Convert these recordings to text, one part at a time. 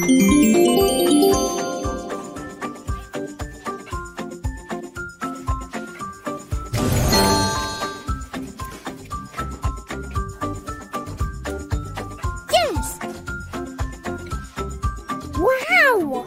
Yes! Wow!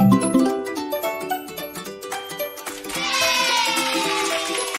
Música